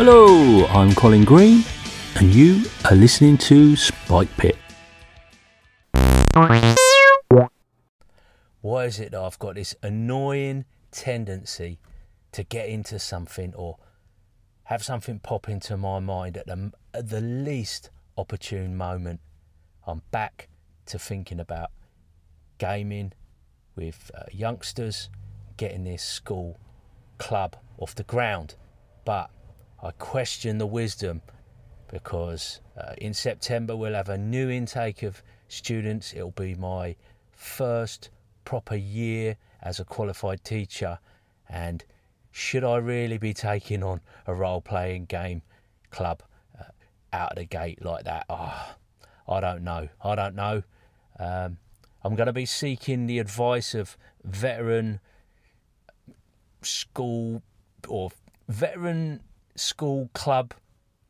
Hello, I'm Colin Green, and you are listening to Spike Pit. Why is it that I've got this annoying tendency to get into something or have something pop into my mind at the, at the least opportune moment? I'm back to thinking about gaming with uh, youngsters, getting this school club off the ground. But I question the wisdom because uh, in September we'll have a new intake of students. It'll be my first proper year as a qualified teacher, and should I really be taking on a role playing game club uh, out of the gate like that? Oh, I don't know. I don't know. Um, I'm going to be seeking the advice of veteran school or veteran school club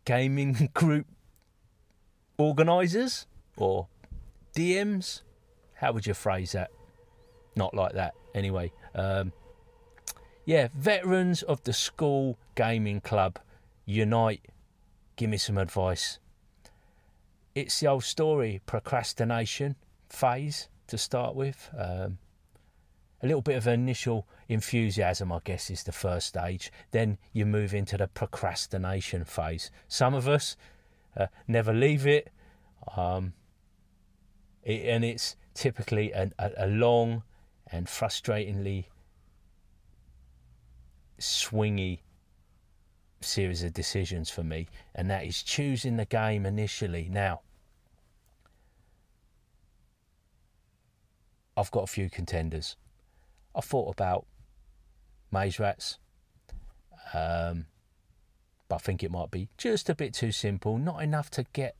gaming group organisers or DMs. How would you phrase that? Not like that, anyway. Um, yeah, veterans of the school gaming club unite. Give me some advice. It's the old story procrastination phase to start with. Um, a little bit of initial enthusiasm, I guess, is the first stage. Then you move into the procrastination phase. Some of us uh, never leave it, um, it, and it's typically an, a, a long and frustratingly swingy series of decisions for me, and that is choosing the game initially. Now, I've got a few contenders. I thought about Maze Rats, um, but I think it might be just a bit too simple, not enough to get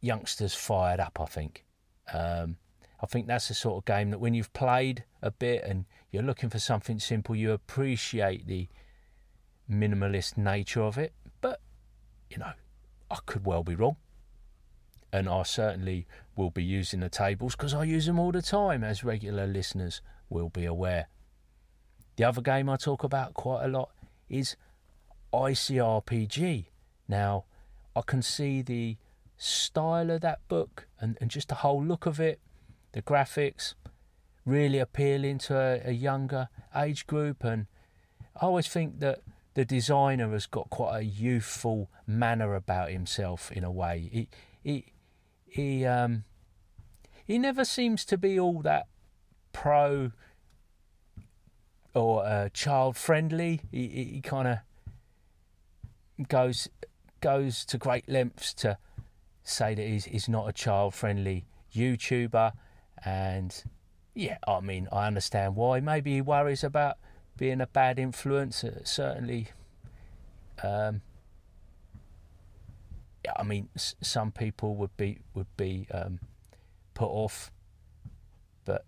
youngsters fired up. I think. Um, I think that's the sort of game that when you've played a bit and you're looking for something simple, you appreciate the minimalist nature of it. But, you know, I could well be wrong. And I certainly will be using the tables because I use them all the time, as regular listeners will be aware. The other game I talk about quite a lot is ICRPG. Now, I can see the style of that book and, and just the whole look of it the graphics really appealing to a, a younger age group. And I always think that the designer has got quite a youthful manner about himself in a way. He he he um he never seems to be all that pro or uh, child friendly. He he, he kind of goes goes to great lengths to say that he's, he's not a child friendly YouTuber and yeah, I mean, I understand why. Maybe he worries about being a bad influence. Certainly, um, yeah, I mean, s- some people would be would be um, put off, but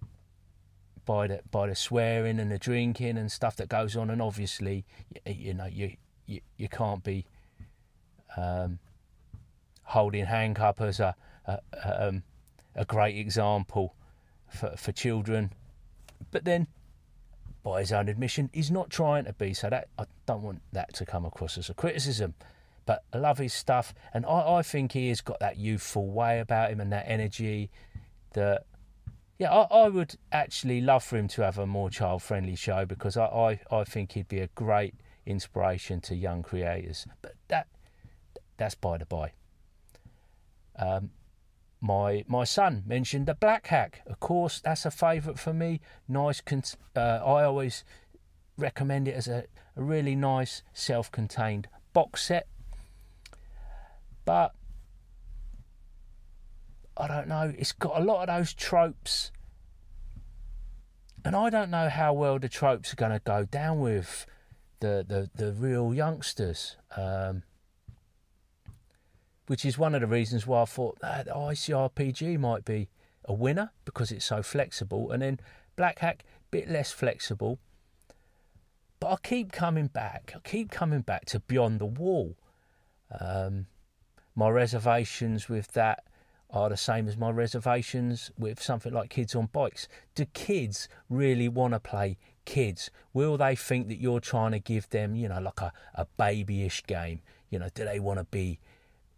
by the by the swearing and the drinking and stuff that goes on, and obviously, you, you know, you, you you can't be um, holding Hank up as a a, um, a great example for, for children. But then, by his own admission, he's not trying to be. So that I don't want that to come across as a criticism. But I love his stuff, and I, I think he has got that youthful way about him and that energy. That yeah, I, I would actually love for him to have a more child friendly show because I, I, I think he'd be a great inspiration to young creators. But that that's by the by. Um, my my son mentioned the Black Hack. Of course, that's a favourite for me. Nice. Uh, I always recommend it as a, a really nice self-contained box set. But I don't know. It's got a lot of those tropes, and I don't know how well the tropes are going to go down with the the the real youngsters. Um, which is one of the reasons why I thought that ICRPG might be a winner because it's so flexible. And then Black Hack, bit less flexible. But I keep coming back. I keep coming back to Beyond the Wall. Um, my reservations with that are the same as my reservations with something like kids on bikes. Do kids really want to play kids? Will they think that you're trying to give them, you know, like a, a babyish game? You know, do they want to be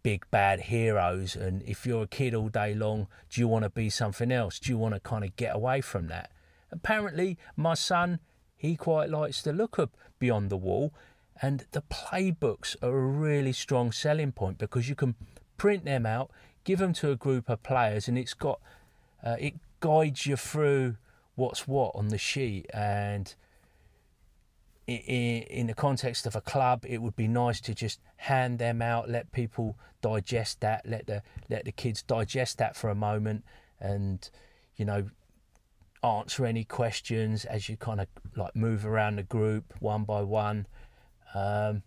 big bad heroes? And if you're a kid all day long, do you want to be something else? Do you want to kind of get away from that? Apparently, my son, he quite likes to look up beyond the wall. And the playbooks are a really strong selling point because you can print them out, give them to a group of players, and it's got uh, it guides you through what's what on the sheet. And in, the context of a club, it would be nice to just hand them out, let people digest that, let the let the kids digest that for a moment, and you know answer any questions as you kind of like move around the group one by one. Um,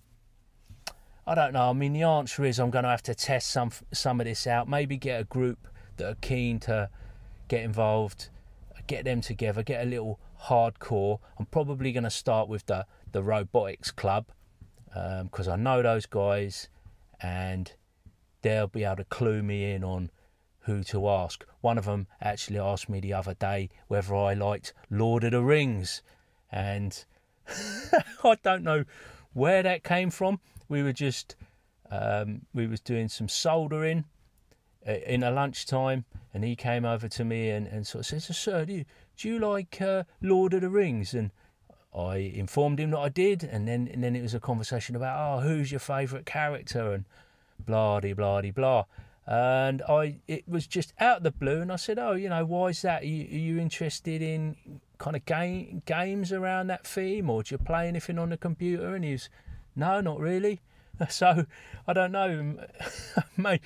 I don't know. I mean, the answer is I'm going to have to test some some of this out. Maybe get a group that are keen to get involved, get them together, get a little hardcore. I'm probably going to start with the the robotics club because um, I know those guys, and they'll be able to clue me in on who to ask. One of them actually asked me the other day whether I liked Lord of the Rings, and I don't know where that came from. We were just um, we was doing some soldering uh, in a lunchtime, and he came over to me and, and sort of says, "Sir, do you, do you like uh, Lord of the Rings?" And I informed him that I did, and then and then it was a conversation about, "Oh, who's your favourite character?" and blah de blah blah. And I, it was just out of the blue, and I said, "Oh, you know, why is that? Are you, are you interested in kind of game games around that theme, or do you play anything on the computer?" And he's, "No, not really." So I don't know.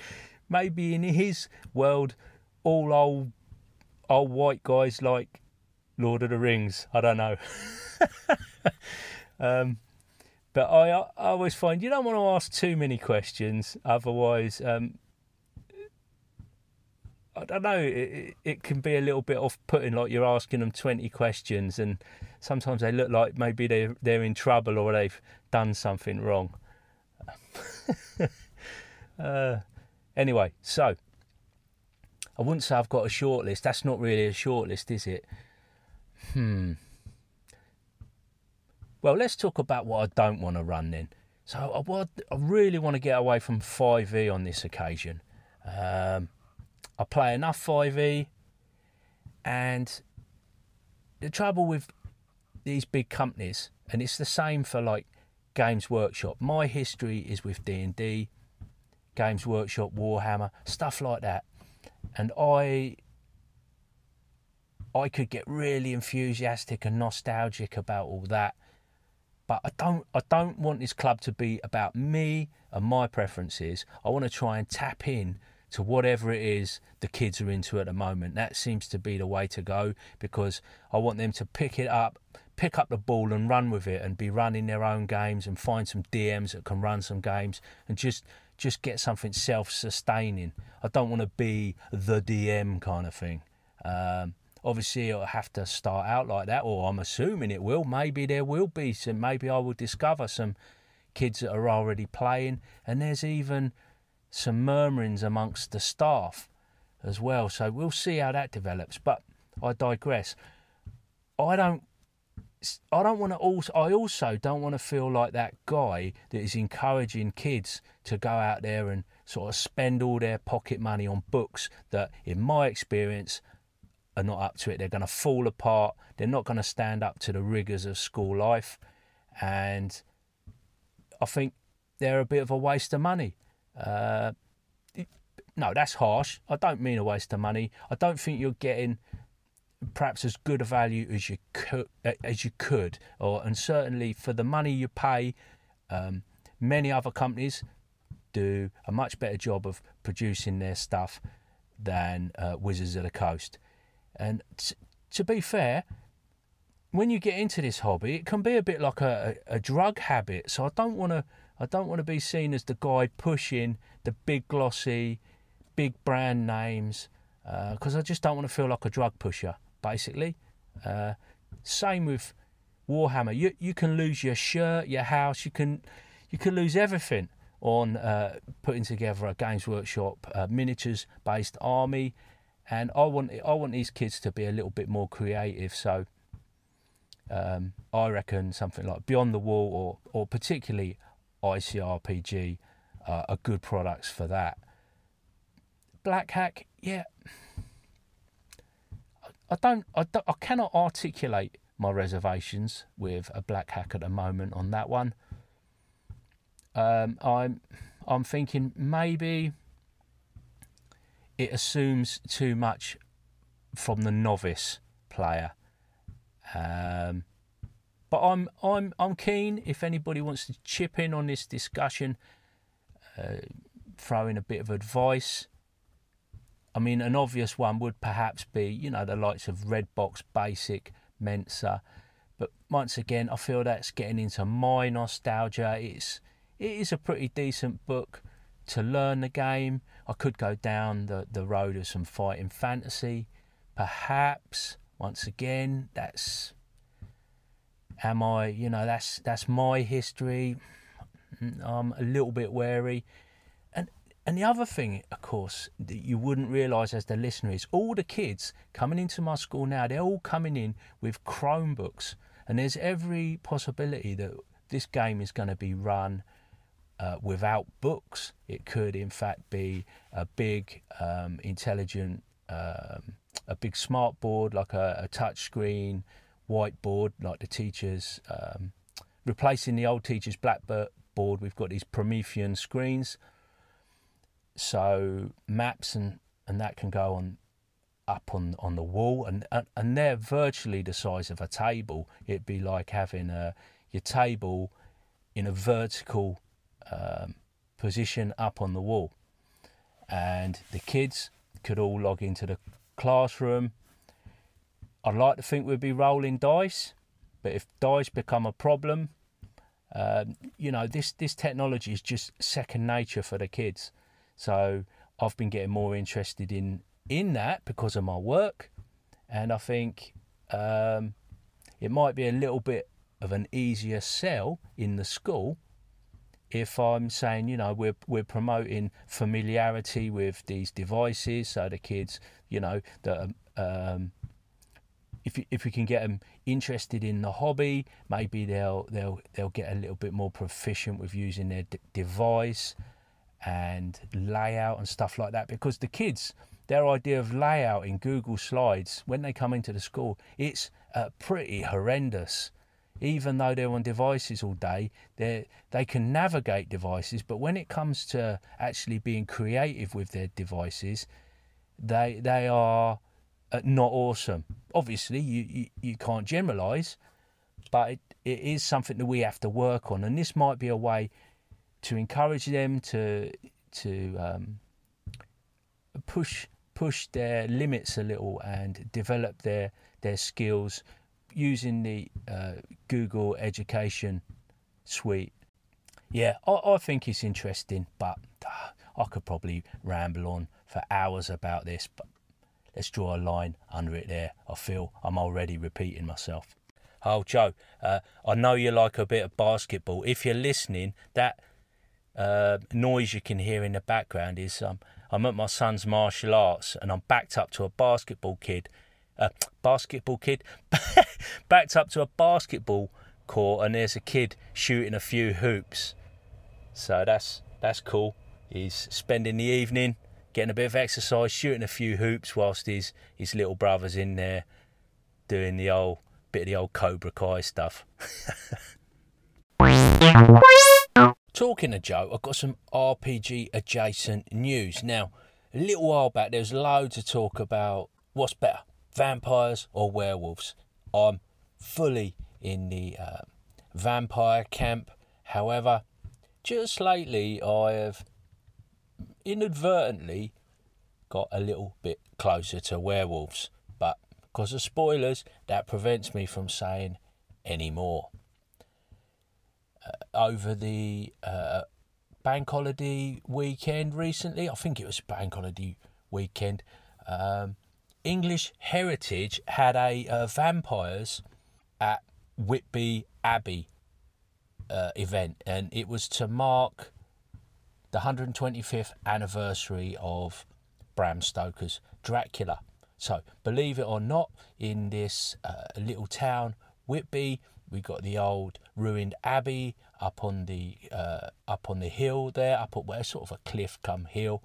Maybe in his world, all old old white guys like Lord of the Rings. I don't know. um, but I, I always find you don't want to ask too many questions, otherwise, um, I don't know. It, it can be a little bit off-putting, like you're asking them twenty questions, and sometimes they look like maybe they they're in trouble or they've done something wrong. uh, anyway, so I wouldn't say I've got a short list. That's not really a short list, is it? Hmm. Well, let's talk about what I don't want to run then. So I, I really want to get away from 5e on this occasion. Um, I play enough 5e, and the trouble with these big companies, and it's the same for like Games Workshop. My history is with D and D, Games Workshop, Warhammer, stuff like that, and I I could get really enthusiastic and nostalgic about all that. But I don't I don't want this club to be about me and my preferences. I want to try and tap in to whatever it is the kids are into at the moment. That seems to be the way to go because I want them to pick it up, pick up the ball and run with it and be running their own games and find some DMs that can run some games and just just get something self-sustaining. I don't want to be the DM kind of thing. Um, obviously, it'll have to start out like that, or I'm assuming it will. Maybe there will be some. Maybe I will discover some kids that are already playing, and there's even some murmurings amongst the staff as well. So we'll see how that develops. But I digress. I don't. I don't want to also. I also don't want to feel like that guy that is encouraging kids to go out there and sort of spend all their pocket money on books that, in my experience, are not up to it. They're going to fall apart. They're not going to stand up to the rigors of school life, and I think they're a bit of a waste of money. Uh, no, that's harsh. I don't mean a waste of money. I don't think you're getting perhaps as good a value as you could, as you could, or and certainly for the money you pay, um, many other companies do a much better job of producing their stuff than uh, Wizards of the Coast. And t- to be fair, when you get into this hobby, it can be a bit like a, a drug habit. So I don't want to I don't want to be seen as the guy pushing the big glossy, big brand names because uh, I just don't want to feel like a drug pusher. Basically, uh, same with Warhammer. You you can lose your shirt, your house. You can you can lose everything. on uh, putting together a Games Workshop uh, miniatures based army, and I want I want these kids to be a little bit more creative. So um, I reckon something like Beyond the Wall or or particularly ICRPG uh, are good products for that. Black Hack, yeah. I don't, I don't, I cannot articulate my reservations with a black hack at the moment on that one. Um, I'm, I'm thinking maybe it assumes too much from the novice player. Um, but I'm, I'm, I'm keen if anybody wants to chip in on this discussion, uh, throw in a bit of advice. I mean, an obvious one would perhaps be, you know, the likes of Redbox Basic, Mentzer. But once again, I feel that's getting into my nostalgia. It's it is a pretty decent book to learn the game. I could go down the, the road of some fighting fantasy. Perhaps, once again, that's am I, you know, that's that's my history. I'm a little bit wary. And and the other thing, of course, that you wouldn't realise as the listener is all the kids coming into my school now, they're all coming in with Chromebooks. And there's every possibility that this game is going to be run uh, without books. It could, in fact, be a big, um, intelligent, um, a big smart board, like a, a touch screen, whiteboard, like the teachers, um, replacing the old teacher's blackboard. We've got these Promethean screens. So maps and and that can go on up on on the wall and and they're virtually the size of a table. It'd be like having a your table in a vertical um, position up on the wall. And the kids could all log into the classroom i'd like to think we'd be rolling dice but if dice become a problem um, you know this this technology is just second nature for the kids. So I've been getting more interested in in that because of my work, and I think um, it might be a little bit of an easier sell in the school if I'm saying, you know, we're we're promoting familiarity with these devices, so the kids, you know, that um, if if we can get them interested in the hobby, maybe they'll they'll they'll get a little bit more proficient with using their d- device and layout and stuff like that. Because the kids their idea of layout in Google Slides when they come into the school it's uh, pretty horrendous. Even though they're on devices all day they they can navigate devices but when it comes to actually being creative with their devices they they are not awesome obviously you, you, you can't generalize but it, it is something that we have to work on and this might be a way to encourage them to to um, push push their limits a little and develop their their skills using the uh, Google Education suite. Yeah, I, I, think it's interesting, but uh, I could probably ramble on for hours about this. But let's draw a line under it. There, I feel I'm already repeating myself. Oh, Joe, uh, I know you like a bit of basketball. If you're listening, that uh, noise you can hear in the background is um, I'm at my son's martial arts and I'm backed up to a basketball kid, uh, basketball kid, backed up to a basketball court and there's a kid shooting a few hoops. So that's that's cool. He's spending the evening getting a bit of exercise, shooting a few hoops whilst his his little brother's in there doing the old bit of the old Cobra Kai stuff. Talking of Joe, I've got some RPG adjacent news. Now, a little while back, there was loads of talk about what's better, vampires or werewolves. I'm fully in the uh, vampire camp. However, just lately, I have inadvertently got a little bit closer to werewolves. But because of spoilers, that prevents me from saying any more over the uh, bank holiday weekend recently. I think it was bank holiday weekend. Um, English Heritage had a uh, vampires at Whitby Abbey uh, event, and it was to mark the 125th anniversary of Bram Stoker's Dracula. So, believe it or not, in this uh, little town, Whitby, we got the old ruined abbey up on the uh, up on the hill there, up at where sort of a cliff come hill,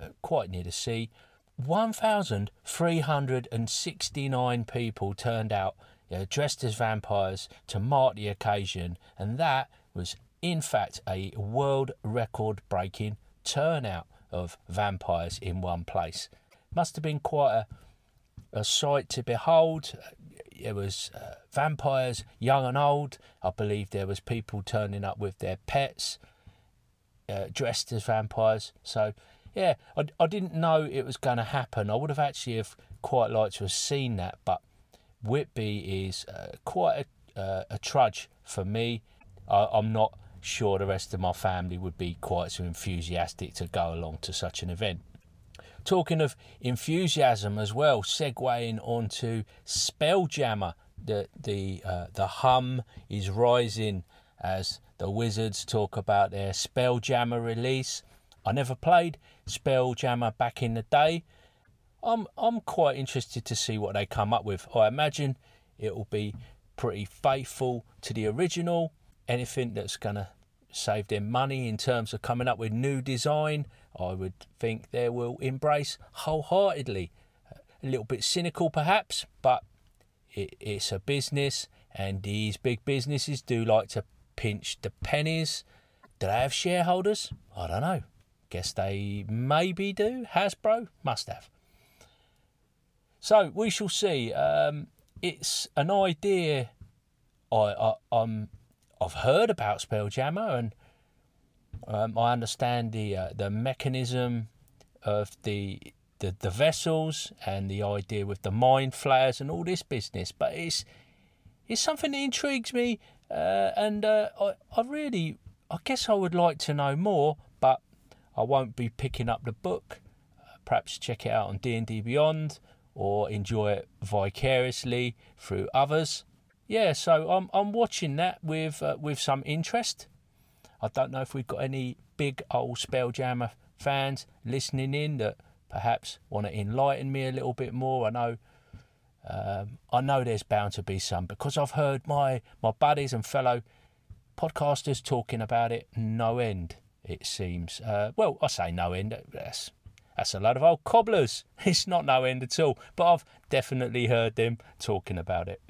uh, quite near the sea. 1,369 people turned out you know, dressed as vampires to mark the occasion, and that was in fact a world record breaking turnout of vampires in one place. Must have been quite a, a sight to behold. There was uh, vampires, young and old. I believe there was people turning up with their pets, uh, dressed as vampires. So, yeah, I, I didn't know it was going to happen. I would have actually have quite liked to have seen that, but Whitby is uh, quite a, uh, a trudge for me. I, I'm not sure the rest of my family would be quite so enthusiastic to go along to such an event. Talking of enthusiasm as well, segueing onto Spelljammer, the the uh, the hum is rising as the Wizards talk about their Spelljammer release. I never played Spelljammer back in the day. I'm I'm quite interested to see what they come up with. I imagine it will be pretty faithful to the original. Anything that's gonna save them money in terms of coming up with new design, I would think they will embrace wholeheartedly. A little bit cynical perhaps, but it, it's a business, and these big businesses do like to pinch the pennies. Do they have shareholders? I don't know. Guess they maybe do. Hasbro must have. So we shall see. Um, it's an idea I, I I'm I've heard about Spelljammer and um, I understand the uh, the mechanism of the, the the vessels and the idea with the mind flayers and all this business, but it's it's something that intrigues me, uh, and uh, I I really I guess I would like to know more, but I won't be picking up the book. Perhaps check it out on D and D Beyond or enjoy it vicariously through others. Yeah, so I'm I'm watching that with uh, with some interest. I don't know if we've got any big old Spelljammer fans listening in that perhaps want to enlighten me a little bit more. I know um, I know there's bound to be some because I've heard my my buddies and fellow podcasters talking about it no end. It seems. Uh, well, I say no end. That's that's a lot of old cobblers. It's not no end at all. But I've definitely heard them talking about it.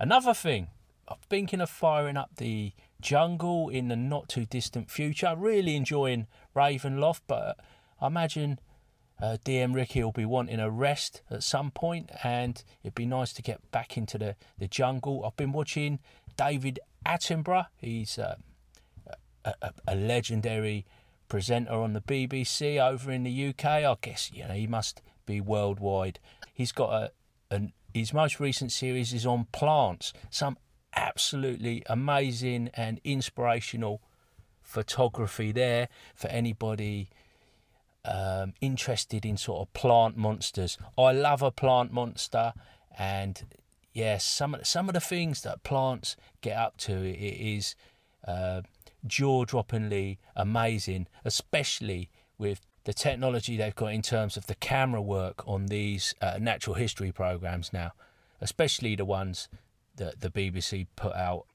Another thing, I'm thinking of firing up the jungle in the not too distant future. I'm really enjoying Ravenloft, but I imagine uh, DM Ricky will be wanting a rest at some point, and it'd be nice to get back into the, the jungle. I've been watching David Attenborough. He's uh, a, a, a legendary presenter on the BBC over in the UK. I guess you know he must be worldwide. He's got a an his most recent series is on plants. Some absolutely amazing and inspirational photography there for anybody um, interested in sort of plant monsters. I love a plant monster, and yes, some of some of the things that plants get up to it is. Uh, jaw-droppingly amazing, especially with the technology they've got in terms of the camera work on these uh, natural history programs now, especially the ones that the BBC put out.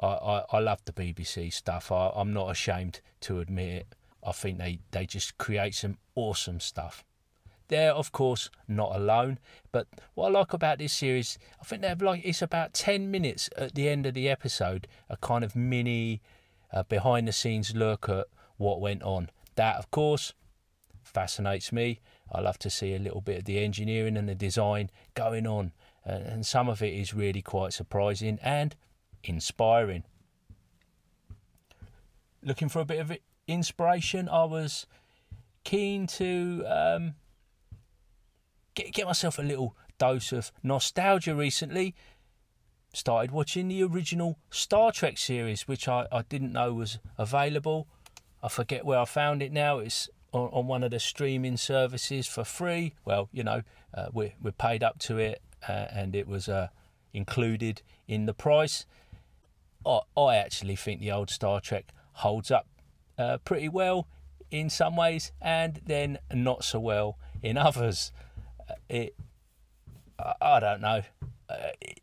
I, I, I love the BBC stuff. I, I'm not ashamed to admit it. I think they, they just create some awesome stuff. They're of course not alone, but what I like about this series, I think they're like it's about ten minutes at the end of the episode, a kind of mini a behind the scenes look at what went on. That, of course, fascinates me. I love to see a little bit of the engineering and the design going on, and some of it is really quite surprising and inspiring. Looking for a bit of inspiration, I was keen to um, get get myself a little dose of nostalgia recently started watching the original Star Trek series, which I, I didn't know was available. I forget where I found it now. It's on, on one of the streaming services for free. Well, you know, uh, we we paid up to it, uh, and it was uh, included in the price. I, I actually think the old Star Trek holds up uh, pretty well in some ways, and then not so well in others. Uh, it, I, I don't know. Uh, it,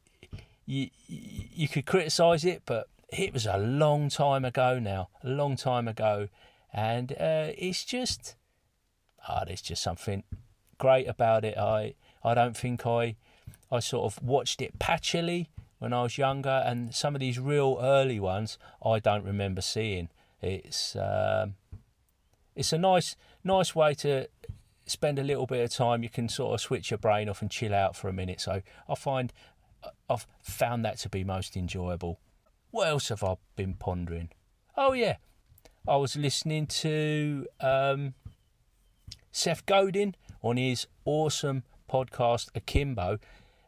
you you could criticise it, but it was a long time ago now, a long time ago, and uh, it's just, ah, oh, there's just something great about it. I I don't think I I sort of watched it patchily when I was younger, and some of these real early ones I don't remember seeing. It's um, it's a nice nice way to spend a little bit of time. You can sort of switch your brain off and chill out for a minute. So I find I've found that to be most enjoyable. What else have I been pondering? Oh yeah, I was listening to um, Seth Godin on his awesome podcast Akimbo,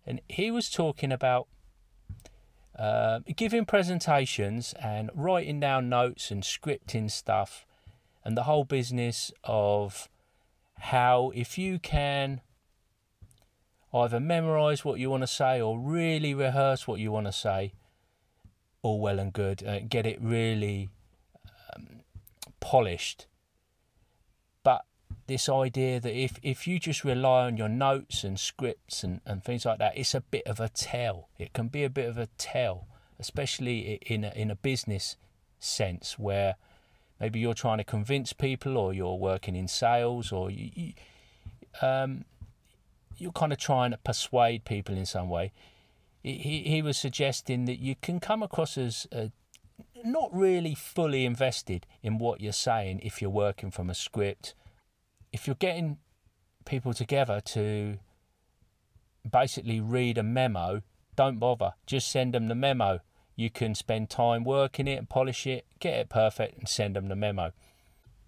and he was talking about uh, giving presentations and writing down notes and scripting stuff, and the whole business of how if you can either memorize what you want to say or really rehearse what you want to say, all well and good, uh, get it really um, polished But this idea that if, if you just rely on your notes and scripts and, and things like that, it's a bit of a tell. It can be a bit of a tell, especially in a, in a business sense where maybe you're trying to convince people or you're working in sales or you, you um, you're kind of trying to persuade people in some way. He, he was suggesting that you can come across as uh, not really fully invested in what you're saying if you're working from a script if you're getting people together to basically read a memo, don't bother. Just send them the memo. You can spend time working it and polish it, get it perfect, and send them the memo.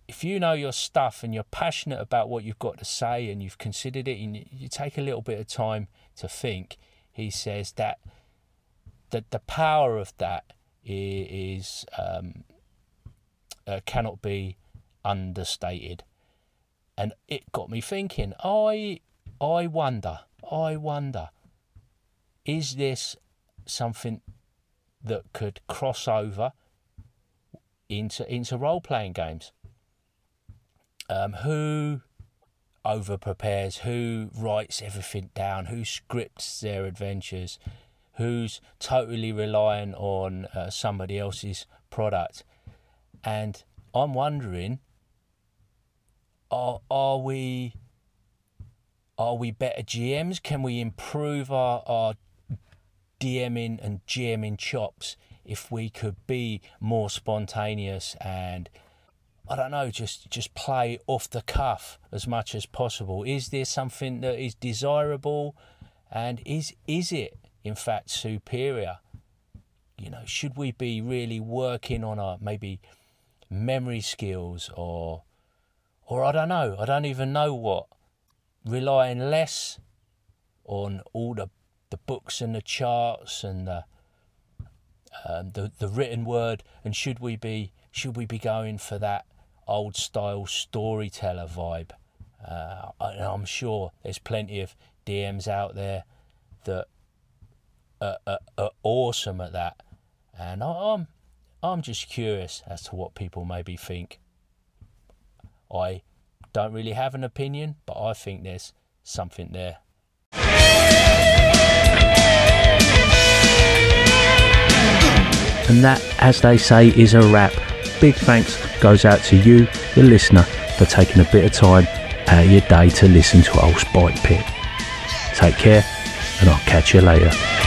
If you know your stuff and you're passionate about what you've got to say and you've considered it and you take a little bit of time to think, he says that that the power of that is um, uh, cannot be understated and it got me thinking. I I wonder, I wonder, is this something that could cross over into into role playing games? Um, who over prepares? Who writes everything down? Who scripts their adventures? Who's totally relying on uh, somebody else's product? And I'm wondering are are we are we better GMs? Can we improve our, our DMing and GMing chops if we could be more spontaneous and I don't know, just just play off the cuff as much as possible? Is there something that is desirable, and is is it in fact superior? You know, should we be really working on our maybe memory skills or or I don't know, I don't even know what, relying less on all the, the books and the charts and the, um, the the written word, and should we be should we be going for that old style storyteller vibe? Uh, I'm sure there's plenty of DMs out there that are, are, are awesome at that, and I'm I'm just curious as to what people maybe think. I don't really have an opinion, but I think there's something there. And that, as they say, is a wrap. Big thanks goes out to you, the listener, for taking a bit of time out of your day to listen to Old Spike Pit. Take care, and I'll catch you later.